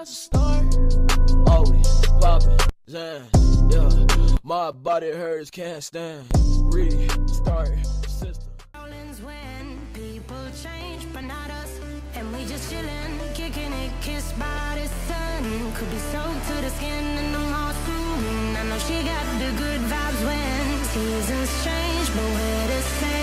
that's a start. Always popping, yeah, yeah. My body hurts, can't stand. Restart system. When people change, but not us, and we just chilling, kicking it, kissed by the sun. Could be soaked to the skin in the mall soon. I know she got the good vibes when seasons change, but we're the same.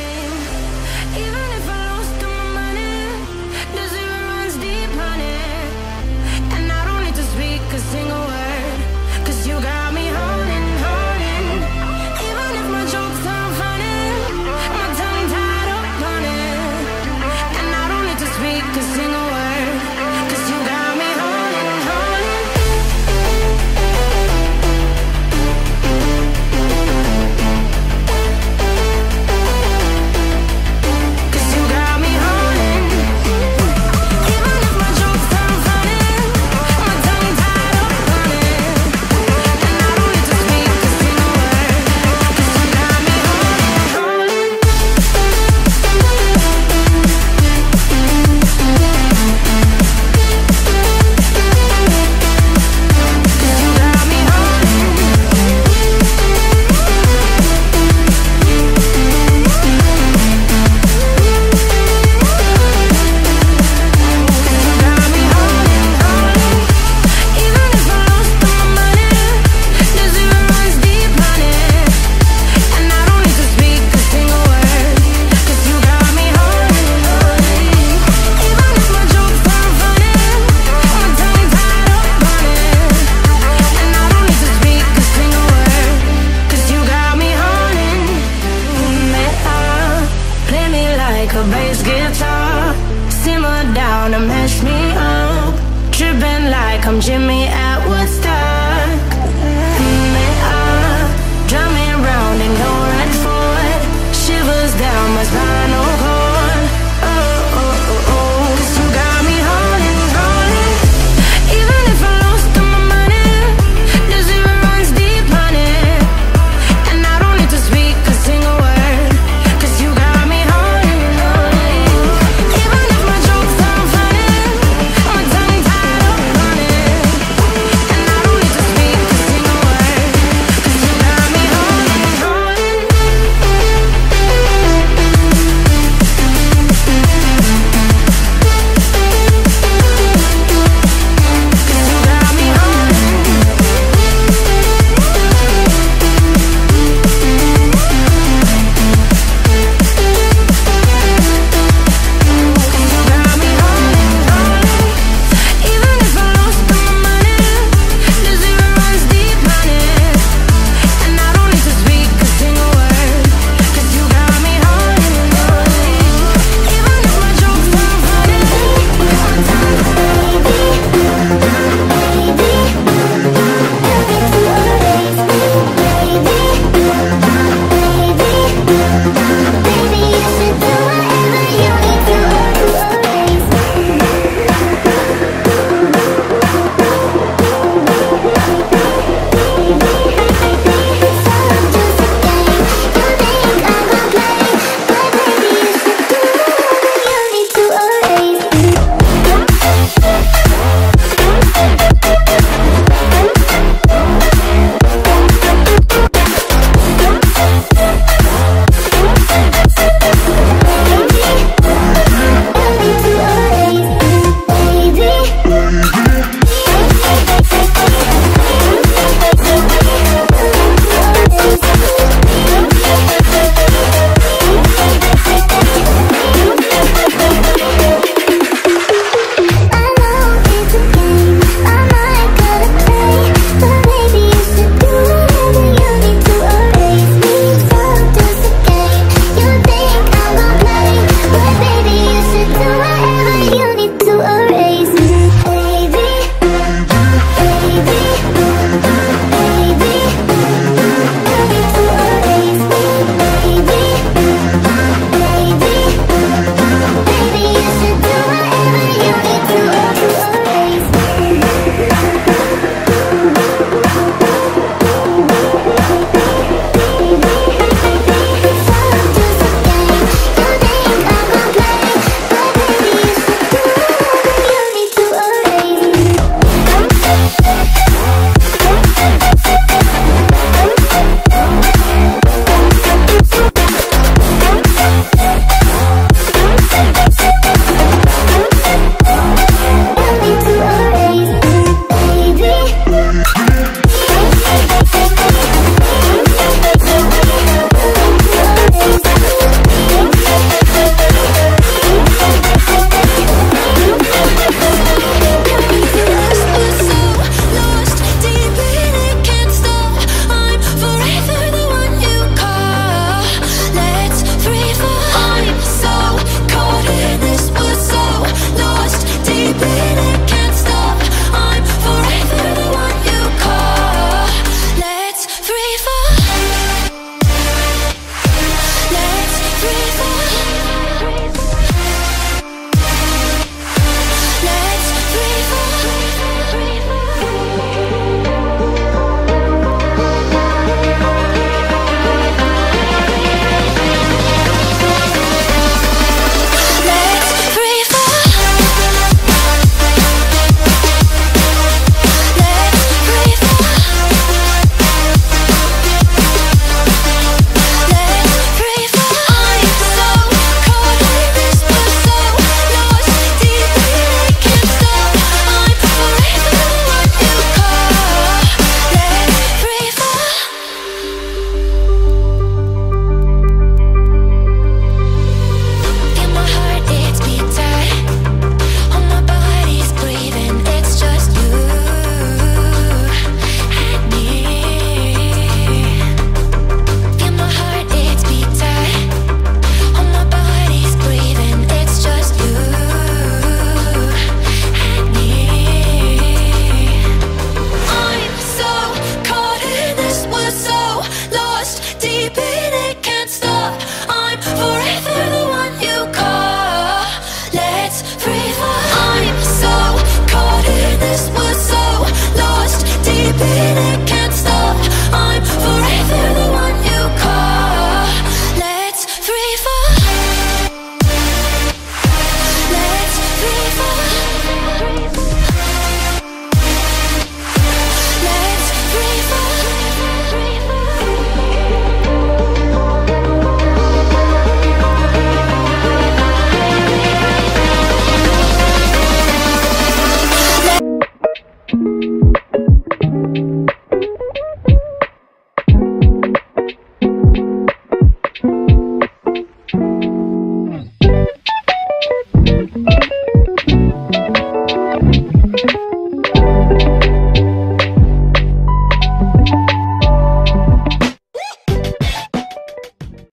Come Jimmy Atwood's. keeping it